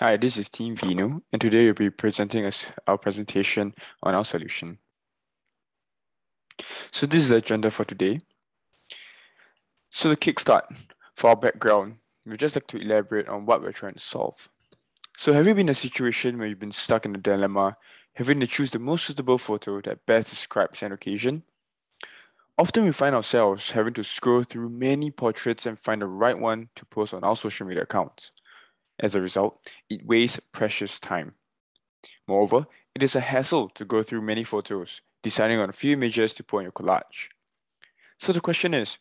Hi, this is Team Vino, and today we'll be presenting us our presentation on our solution. So this is the agenda for today. So to kickstart, for our background, we'd just like to elaborate on what we're trying to solve. So have you been in a situation where you've been stuck in a dilemma, having to choose the most suitable photo that best describes an occasion? Often we find ourselves having to scroll through many portraits and find the right one to post on our social media accounts. As a result, it wastes precious time. Moreover, it is a hassle to go through many photos, deciding on a few images to put on your collage. So the question is,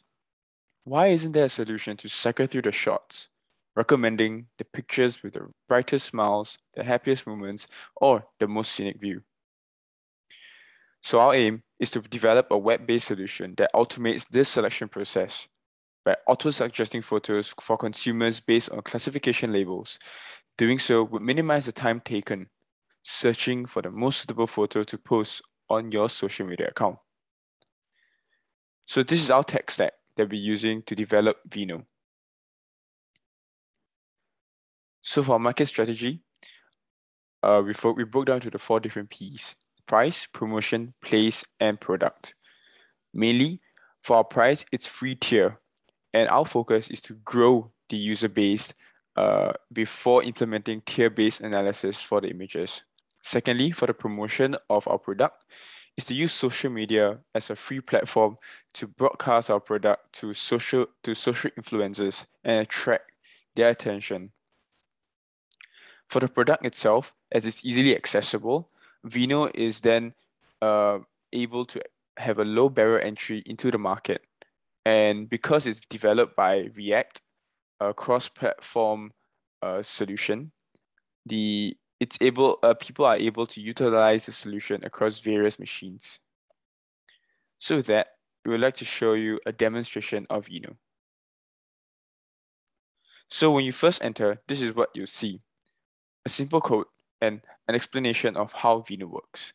why isn't there a solution to cycle through the shots, recommending the pictures with the brightest smiles, the happiest moments, or the most scenic view? So our aim is to develop a web-based solution that automates this selection process by auto-suggesting photos for consumers based on classification labels. Doing so would minimize the time taken searching for the most suitable photo to post on your social media account. So this is our tech stack that we're using to develop Vino. So for our market strategy, uh, we, we broke down to the four different P's, price, promotion, place, and product. Mainly, for our price, it's free tier, and our focus is to grow the user base uh, before implementing tier-based analysis for the images. Secondly, for the promotion of our product, is to use social media as a free platform to broadcast our product to social to social influencers and attract their attention. For the product itself, as it's easily accessible, Vino is then uh, able to have a low barrier entry into the market and because it's developed by React, a cross-platform uh, solution, the it's able uh, people are able to utilize the solution across various machines. So with that, we would like to show you a demonstration of Vino. So when you first enter, this is what you'll see. A simple code and an explanation of how Vino works.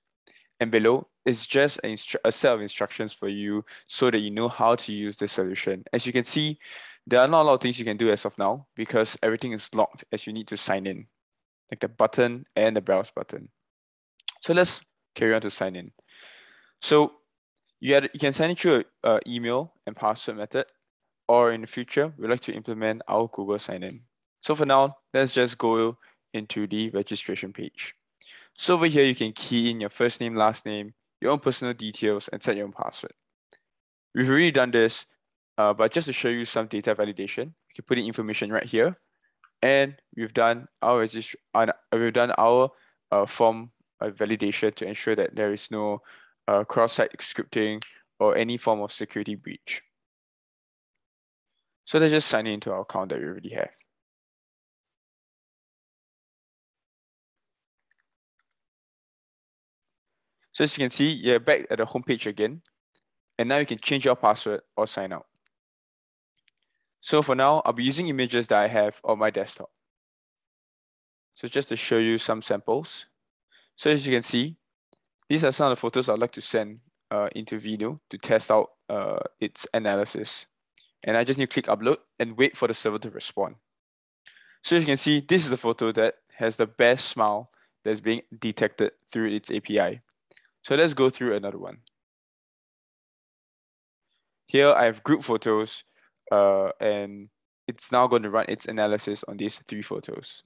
And below is just a, a, set of instructions for you so that you know how to use the solution. As you can see, there are not a lot of things you can do as of now because everything is locked as you need to sign in, like the button and the browse button. So let's carry on to sign in. So you, had, you can sign in through an email and password method, or in the future, we'd like to implement our Google sign-in. So for now, let's just go into the registration page. So over here, you can key in your first name, last name, your own personal details, and set your own password. We've already done this, uh, but just to show you some data validation, you can put in information right here, and we've done our. Uh, we've done our uh, form validation to ensure that there is no uh, cross-site scripting or any form of security breach. So let's just sign into our account that we already have. So as you can see, you're back at the home page again. And now you can change your password or sign out. So for now, I'll be using images that I have on my desktop. So just to show you some samples. So as you can see, these are some of the photos I'd like to send uh, into Vino to test out uh, its analysis. And I just need to click upload and wait for the server to respond. So as you can see, this is the photo that has the best smile that's being detected through its API. So let's go through another one. Here I have group photos uh, and it's now going to run its analysis on these three photos.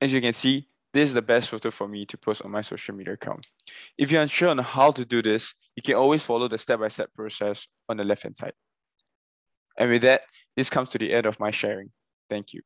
As you can see, this is the best photo for me to post on my social media account. If you're unsure on how to do this, you can always follow the step-by-step -step process on the left-hand side. And with that, this comes to the end of my sharing. Thank you.